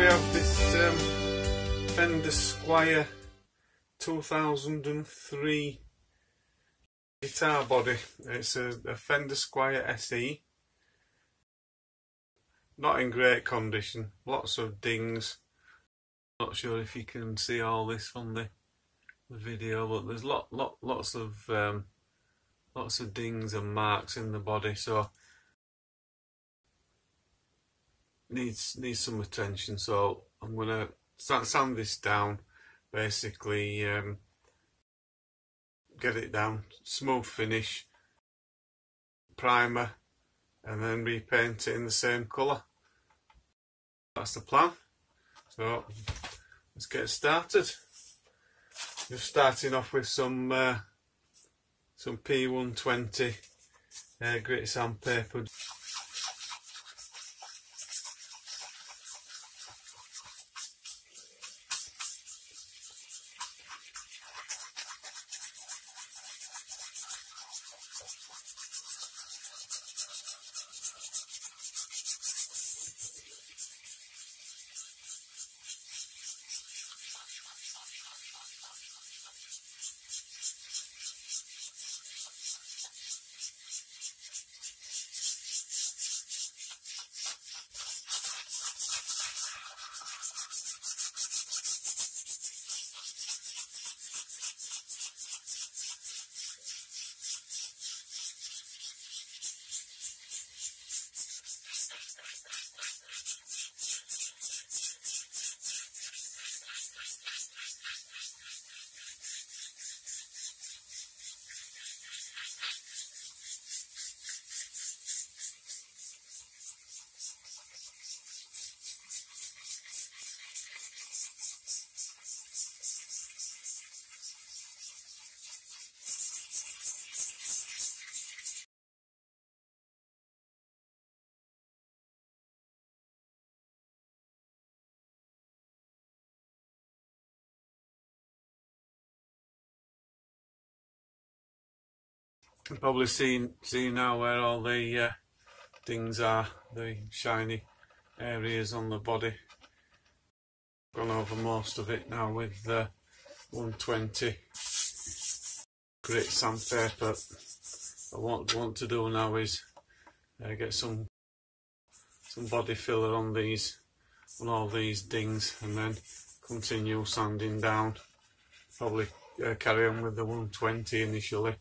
we have this um, Fender Squier 2003 guitar body. It's a, a Fender Squier SE. Not in great condition, lots of dings. Not sure if you can see all this from the, the video, but there's lot, lot, lots of um, lots of dings and marks in the body. So needs needs some attention. So I'm gonna sand this down, basically um, get it down, smooth finish, primer, and then repaint it in the same colour. That's the plan. So let's get started. Just starting off with some uh, some P120 uh, grit sandpaper. Probably seen see now where all the uh, things are, the shiny areas on the body. Gone over most of it now with the 120 grit sandpaper. What I want to do now is uh, get some some body filler on these on all these dings and then continue sanding down. Probably uh, carry on with the 120 initially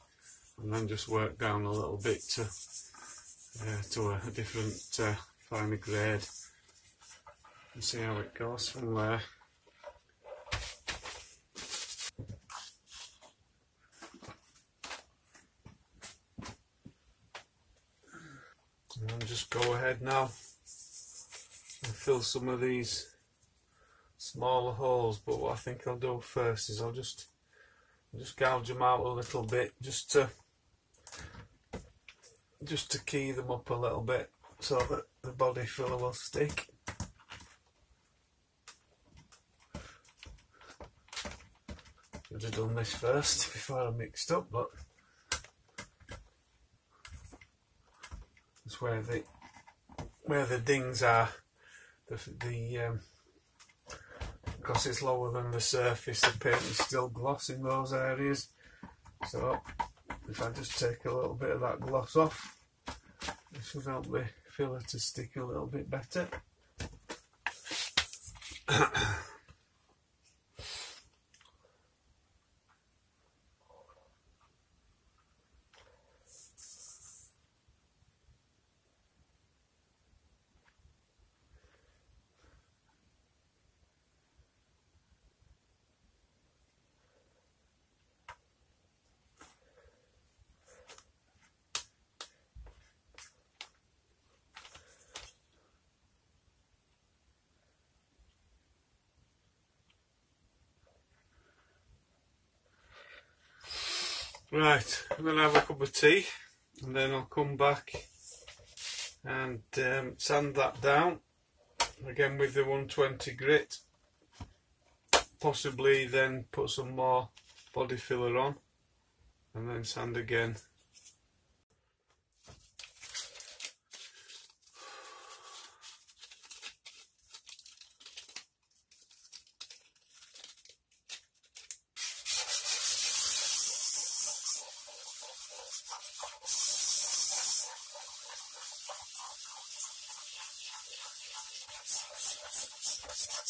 and then just work down a little bit to uh, to a, a different uh, finer grade and see how it goes from there. And then just go ahead now and fill some of these smaller holes but what I think I'll do first is I'll just I'll just gouge them out a little bit just to just to key them up a little bit so that the body filler will stick. Should have done this first before I mixed up, but that's where the where the dings are. The, the um, because it's lower than the surface, the paint is still gloss in those areas. So if I just take a little bit of that gloss off, it should help the filler to stick a little bit better. Right, I'm going to have a cup of tea and then I'll come back and um, sand that down again with the 120 grit. Possibly then put some more body filler on and then sand again I'm sorry.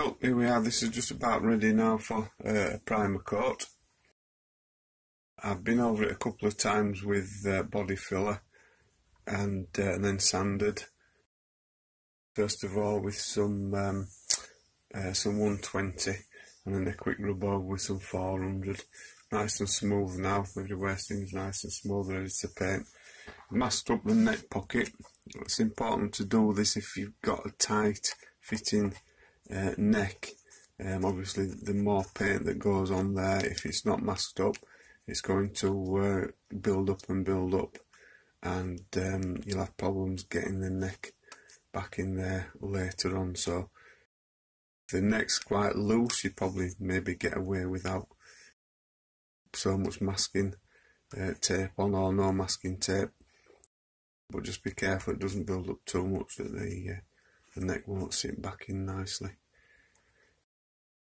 Well, here we are. This is just about ready now for uh, a primer coat. I've been over it a couple of times with uh, body filler and, uh, and, then sanded. First of all with some um, uh, some 120 and then a quick rub over with some 400. Nice and smooth now. Everywhere seems nice and smooth, ready to paint. Masked up the neck pocket. It's important to do this if you've got a tight fitting uh, neck. Um, obviously the more paint that goes on there if it's not masked up it's going to uh, build up and build up. And um, you'll have problems getting the neck back in there later on. So the neck's quite loose. You probably maybe get away without so much masking uh, tape on or no masking tape. But just be careful it doesn't build up too much that the uh, the neck won't sit back in nicely.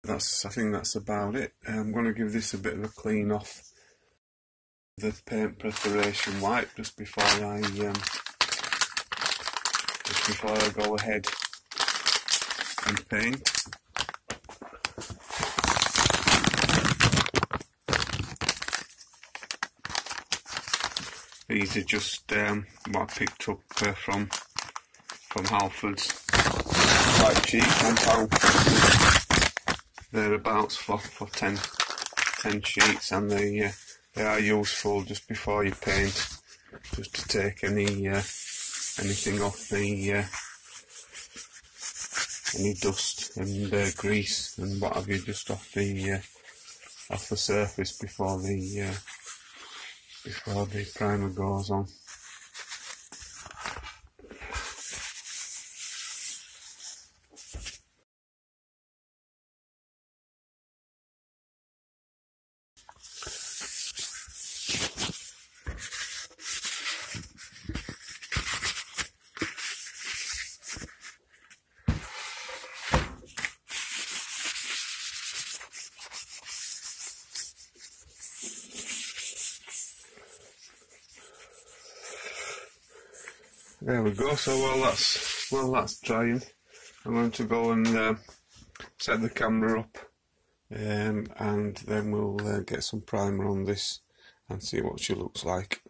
That's I think that's about it. I'm going to give this a bit of a clean off the paint preparation wipe just before I um, just before I go ahead and paint. These are just um, what I picked up uh, from from Halfords quite cheap on pound thereabouts for, for 10, 10 sheets and they, uh, they are useful just before you paint just to take any uh, anything off the uh, any dust and uh, grease and what have you just off the uh, off the surface before the uh, before the primer goes on. There we go. So while that's while that's drying, I'm going to go and uh, set the camera up, um, and then we'll uh, get some primer on this and see what she looks like.